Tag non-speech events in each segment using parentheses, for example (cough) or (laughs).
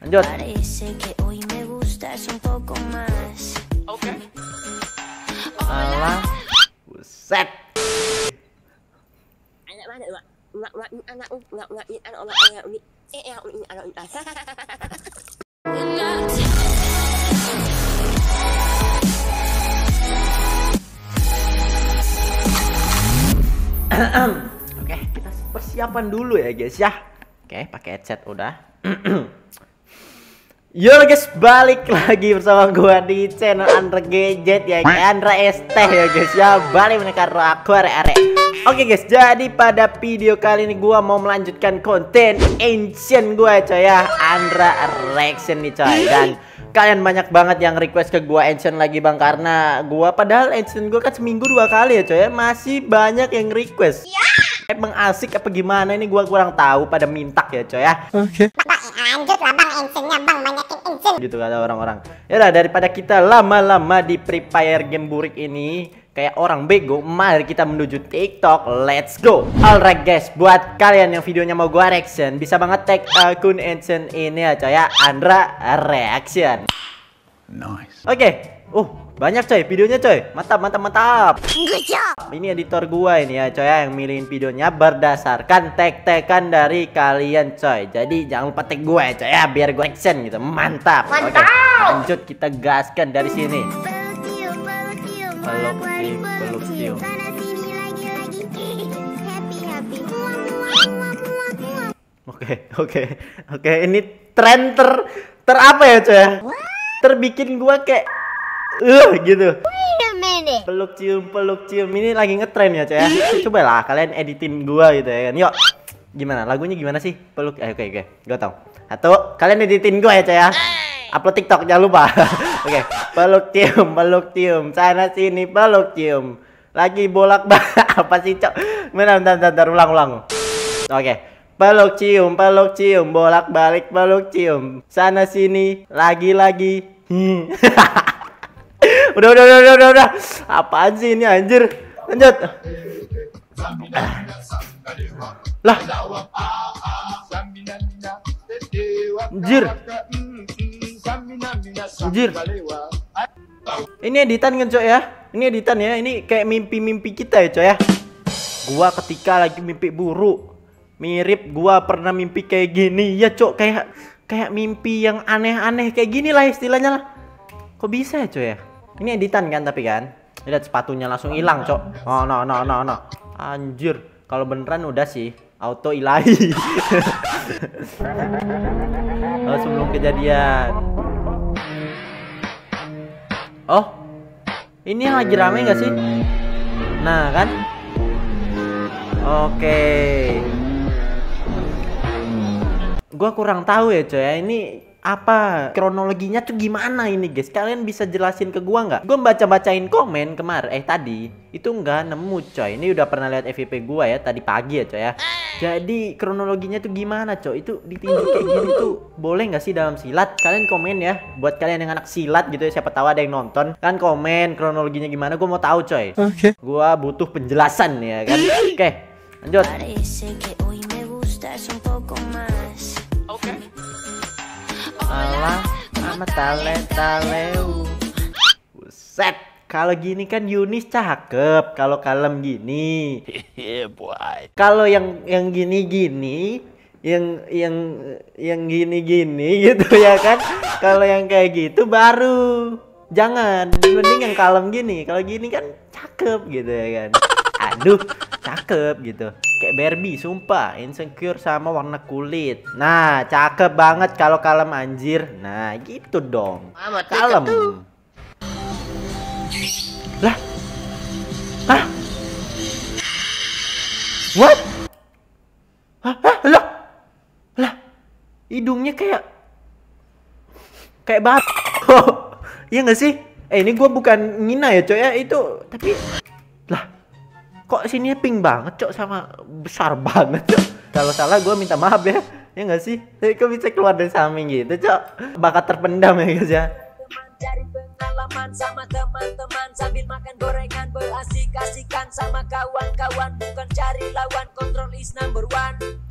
Lanjut. Parece que hoy me gustas un poco más. Alah. Buset. (coughs) Oke, kita persiapan dulu ya guys ya. Oke, pakai headset udah. (coughs) Yo guys, balik lagi bersama gua di channel Andra Gadget ya, Andra ST ya guys ya. Balik menekan aku are-are. Oke guys, jadi pada video kali ini gua mau melanjutkan konten ancient gua coy ya, Andra Reaction nih coy. Dan kalian banyak banget yang request ke gua ancient lagi bang karena gua padahal ancient gua kan seminggu dua kali ya coy ya, masih banyak yang request. Emang asik apa gimana ini gua kurang tahu pada mintak ya coy ya. Lanjut lah bang encennya bang banyakin encen gitu kata orang-orang. Ya udah daripada kita lama-lama di Free Fire game burik ini kayak orang bego, mari kita menuju TikTok. Let's go. Alright guys, buat kalian yang videonya mau gua reaction, bisa banget tag akun Ancient ini ya coy ya, Andra Reaction. Nice. Oke. Uh, banyak coy videonya coy. Mantap, mantap, mantap. Ini editor gua ini ya coy ya yang milihin videonya berdasarkan tag-tagan dari kalian coy. Jadi jangan lupa tag gue coy ya biar gue action gitu. Mantap. Oke. Lanjut kita gaskan dari sini. peluk cium peluk cium (laughs) Oke, oke. Oke, ini tren ter ter apa ya coy ya? Terbikin gua kayak uh gitu. Peluk cium, peluk cium. Ini lagi ngetren ya, coy ya. Coba lah kalian editin gua gitu ya kan. Yuk. Gimana? Lagunya gimana sih? Peluk. Eh, oke, oke. Gua tau. Satu, kalian editin gua ya, coy ya. Upload TikTok jangan lupa. (laughs) oke. Peluk cium, peluk cium. Sana sini peluk cium. Lagi bolak balik (laughs) apa sih, Cok? Bentar, bentar, bentar, bentar, ulang, ulang. Oke. Peluk cium, peluk cium, bolak balik peluk cium. Sana sini, lagi lagi. (laughs) Udah, udah, udah, udah, udah, udah. Apaan sih ini anjir? Lanjut. Lah. Anjir. Anjir. Ini editan kan, Cok ya? Ini editan ya. Ini kayak mimpi-mimpi kita ya, Cok ya. Gua ketika lagi mimpi buruk. Mirip gua pernah mimpi kayak gini. Ya, Cok, kayak kayak mimpi yang aneh-aneh kayak gini lah istilahnya lah. Kok bisa ya, Cok ya? Ini editan kan tapi kan? Lihat sepatunya langsung hilang, Cok. Oh, no, no, no, no. Anjir. Kalau beneran udah sih auto ilahi. oh, (laughs) sebelum kejadian. Oh, ini yang lagi rame gak sih? Nah kan? Oke. Gua kurang tahu ya coy ya. Ini apa kronologinya tuh gimana ini guys? Kalian bisa jelasin ke gua nggak? Gua baca-bacain komen kemarin eh tadi itu nggak nemu coy. Ini udah pernah lihat FVP gua ya tadi pagi ya coy ya. Jadi kronologinya tuh gimana coy? Itu ditinju kayak gini tuh boleh nggak sih dalam silat? Kalian komen ya. Buat kalian yang anak silat gitu ya siapa tahu ada yang nonton. Kan komen kronologinya gimana? Gua mau tahu coy. Oke. Gua butuh penjelasan ya kan. Oke. Lanjut. Parece que Alah, sama tale taleu. Buset, kalau gini kan Yunis cakep. Kalau kalem gini. Kalau yang yang gini-gini, yang yang yang gini-gini gitu (laughs) ya kan. Kalau yang kayak gitu baru jangan. Mending yang kalem gini. Kalau gini kan cakep gitu ya kan. Aduh, cakep gitu. Kayak Barbie, sumpah. Insecure sama warna kulit. Nah, cakep banget kalau kalem anjir. Nah, gitu dong. Kalem. Lah. Hah? What? Hah? Hah? Lah. Lah. Hidungnya kayak kayak bat. (laughs) Iya nggak sih? Eh ini gua bukan ngina ya, coy ya. Itu tapi lah kok sini pink banget cok sama besar banget cok. Kalau salah gue minta maaf ya. Ya nggak sih? Tapi kok bisa keluar dari samping gitu cok? Bakat terpendam ya guys ya. Cari pengalaman sama teman-teman Sambil makan gorengan berasik-asikan sama kawan-kawan. Bukan cari lawan, kontrol is number one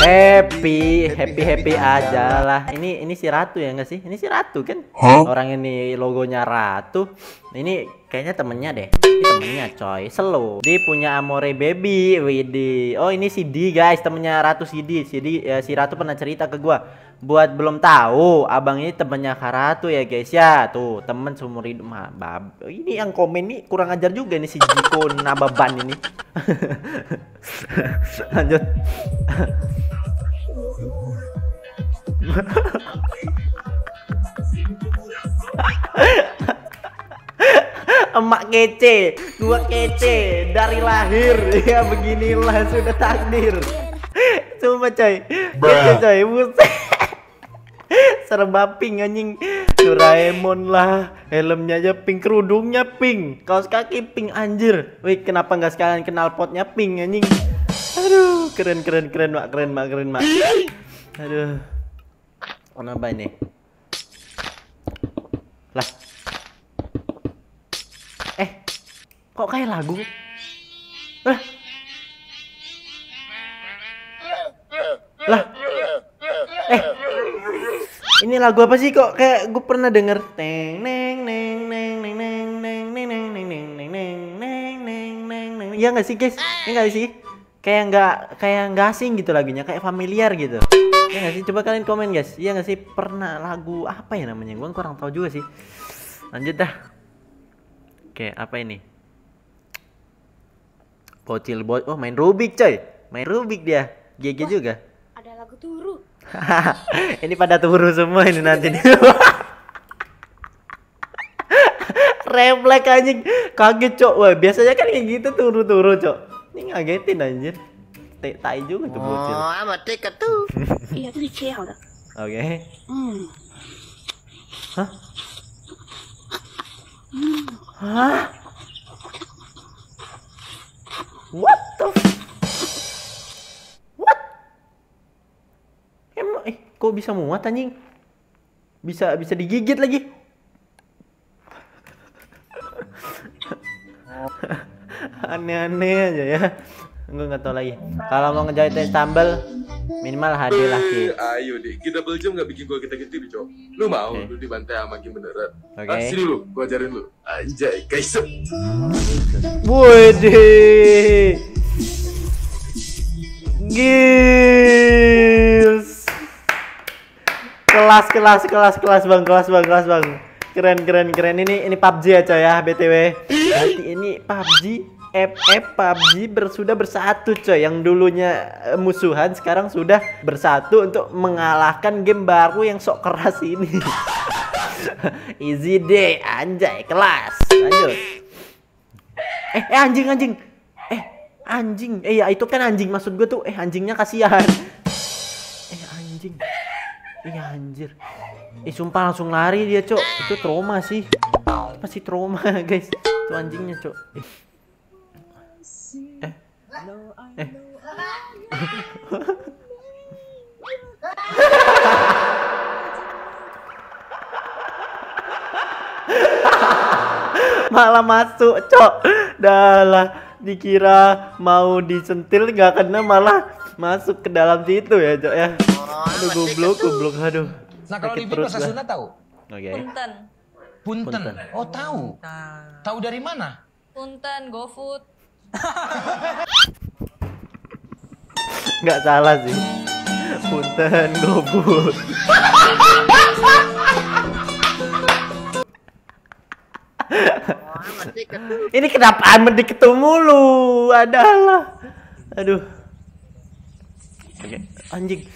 Happy, happy, happy aja lah. Ini ini si Ratu ya nggak sih? Ini si Ratu kan? Orang ini logonya Ratu. Ini kayaknya temennya deh. Ini temennya coy. Slow. Dia punya Amore Baby. Widih. Oh ini si D guys, temennya Ratu si D. Si D, ya, si Ratu pernah cerita ke gua. Buat belum tahu, abang ini temennya Kak Ratu ya guys ya. Tuh temen seumur hidup. Mah, bab. Ini yang komen nih kurang ajar juga nih si Jiko Nababan ini. (laughs) Lanjut. (laughs) Emak kece, gua kece dari lahir (laughs) ya beginilah sudah takdir. Cuma coy, kece coy, buset. Serba pink anjing. Doraemon lah. Helmnya aja pink Kerudungnya pink. Kaos kaki pink anjir. Wih kenapa nggak sekalian kenal potnya pink anjing? Aduh keren keren keren mak keren mak keren mak. Aduh. Kenapa ini? Lah. Eh Kok kayak lagu? Lah. Lah ini lagu apa sih kok kayak gue pernah denger teng neng neng neng neng neng neng neng neng neng neng neng neng neng neng neng neng Iya nggak sih guys? Iya nggak sih? Kayak nggak kayak nggak asing gitu lagunya, kayak familiar gitu. Iya nggak sih? Coba kalian komen guys. Iya nggak sih? Pernah lagu apa ya namanya? Gue kurang tahu juga sih. Lanjut dah. Oke, apa ini? Bocil boy. Oh, main Rubik coy. Main Rubik dia. GG juga. Ada lagu turu. (laughs) ini pada turu semua ini nanti nih. (laughs) Refleks anjing. Kaget, Cok. Wah, biasanya kan kayak gitu turu-turu, Cok. Ini ngagetin anjir. Tai tai juga tuh bocil. (laughs) Iya, itu dicel. Oke. Hmm. Hah? Hah? The f- What? Kok bisa muat anjing? Bisa bisa digigit lagi. (laughs) Aneh-aneh aja ya. Gue nggak tahu lagi. Kalau mau ngejahit tes tambal minimal HD lah Ki. Ayo deh, kita double jam gak bikin gua kita gitu nih, Cok. Lu mau Oke. lu dibantai sama Kim beneran? Oke. Ah, sini lu, gua ajarin lu. Anjay, guys. Wede. Gils. Kelas kelas kelas kelas Bang, kelas Bang, kelas Bang. Keren keren keren ini ini PUBG ya coy ya BTW. Berarti ini PUBG FF PUBG ber, sudah bersatu coy yang dulunya eh, musuhan sekarang sudah bersatu untuk mengalahkan game baru yang sok keras ini. (laughs) Easy day anjay kelas. Lanjut. Eh, eh anjing anjing. Eh anjing. Eh ya itu kan anjing maksud gue tuh. Eh anjingnya kasihan. Eh anjing. Iya anjir. Eh sumpah langsung lari dia cok. Itu trauma sih. Masih trauma (laughs) guys. Itu anjingnya cok. Eh. Eh. (laughs) malah masuk cok dalah dikira mau disentil nggak kena malah masuk ke dalam situ ya cok ya aduh goblok goblok aduh Nah kalau di bahasa. Sunda tahu? oke Punten. Punten. Punten. Oh tahu. Tahu dari mana? Punten, GoFood. (laughs) nggak salah sih punten gobut (laughs) ini kenapa Ahmad ketemu lu adalah aduh oke anjing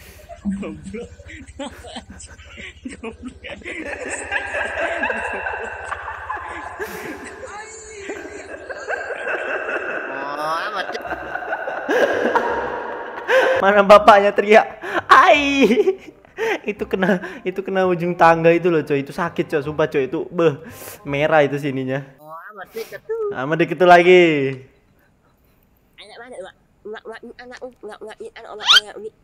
mana bapaknya teriak ai itu kena itu kena ujung tangga itu loh coy itu sakit coy sumpah coy itu beh merah itu sininya amat dikit tuh lagi Anak mana? Anak, anak, anak, eh, anak, ini anak, ini.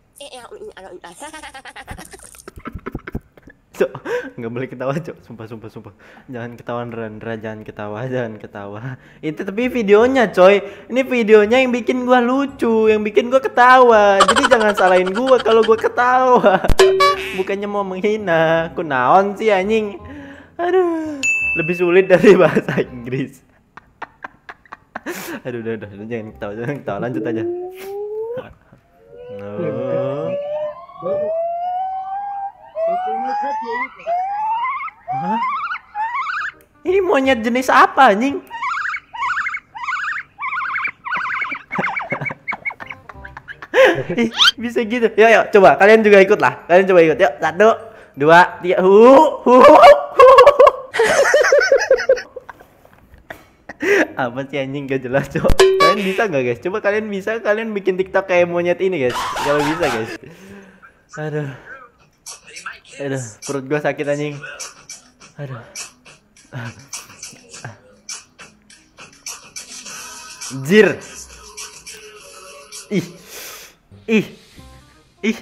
Cok, nggak boleh ketawa cok. Sumpah sumpah sumpah. Jangan ketawa Rendra jangan ketawa jangan ketawa. Itu tapi videonya coy. Ini videonya yang bikin gua lucu yang bikin gua ketawa. Jadi jangan salahin gua kalau gua ketawa. Bukannya mau menghina. Aku naon sih anjing? Aduh. Lebih sulit dari bahasa Inggris. Aduh udah udah jangan ketawa jangan ketawa. Lanjut aja. No. Hah? Ini monyet jenis apa anjing? Ih, bisa gitu. Yuk, yuk, coba kalian juga ikut lah. Kalian coba ikut. Yuk, satu, dua, tiga. Hu, hu, hu. Apa sih anjing gak jelas, cok. Kalian bisa nggak guys? Coba kalian bisa kalian bikin TikTok kayak monyet ini, guys. Kalau bisa, guys. Aduh. Aduh, perut gua sakit anjing. Aduh. Jir. Ih. Ih. Ih.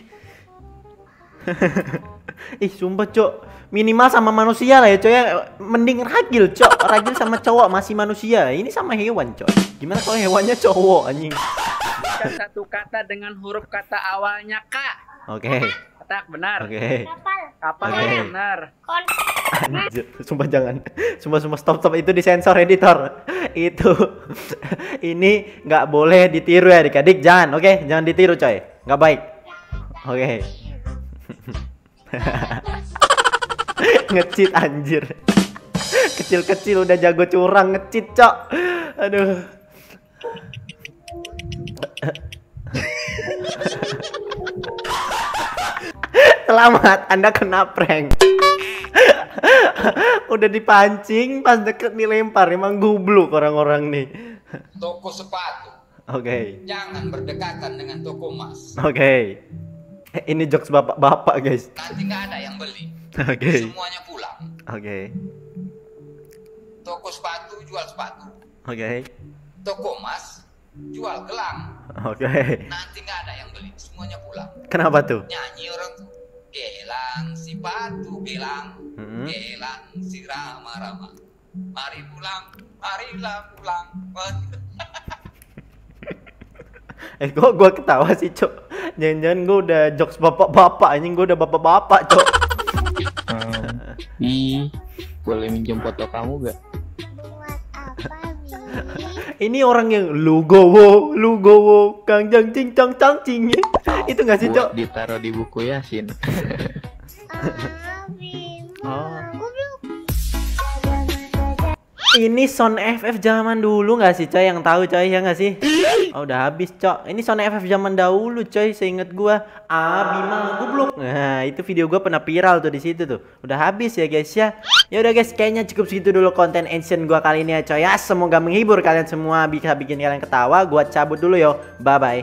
(laughs) Ih, sumpah, Cok. Minimal sama manusia lah ya, Cok ya. Mending ragil, Cok. Ragil sama cowok masih manusia. Ini sama hewan, Cok. Gimana kalau hewannya cowok anjing? Satu kata dengan huruf kata awalnya K. Oke. Kata benar. Oke. Kapal Oke. benar. Anjir, sumpah jangan. Sumpah sumpah stop stop itu disensor editor. Itu ini nggak boleh ditiru ya adik-adik. Jangan, oke? Jangan ditiru coy. Nggak baik. Oke. (laughs) ngecit anjir. Kecil-kecil udah jago curang ngecit, Cok. Aduh. Selamat, Anda kena prank. (laughs) Udah dipancing, pas deket dilempar. Emang gubluk orang-orang nih. Toko sepatu. Oke, Jangan berdekatan dengan toko emas. oke. Eh, Ini jokes bapak-bapak, guys. Nanti nggak ada yang beli. Oke, Semuanya pulang. oke, Toko sepatu jual sepatu. oke, Toko emas jual gelang. oke. Nanti nggak ada yang beli. Semuanya pulang. Kenapa tuh? Nyanyi orang tuh. Gelang si patu gelang. Hmm. Gelang si rama-rama. Mari pulang. Marilah pulang. (laughs) Eh, kok gua ketawa sih, Cok? Jangan-jangan gua udah jokes bapak-bapak, anjing gua udah bapak-bapak, Cok. (laughs) Ih, boleh minjem foto kamu gak? Ini orang yang lu gowo, lu gowo, kang jang cing cang cang cing. Itu nggak sih, Cok? Ditaruh di buku Yasin. (laughs) Oh. Ini Son FF zaman dulu nggak sih coy yang tahu coy ya nggak sih? Oh, udah habis cok. Ini Son FF zaman dahulu coy. Seinget gua. Ah Bima goblok. Nah itu video gua pernah viral tuh di situ tuh. Udah habis ya guys ya. Ya udah guys kayaknya cukup segitu dulu konten ancient gua kali ini ya coy ya. Semoga menghibur kalian semua bisa bikin kalian ketawa. Gua cabut dulu yo. Bye bye.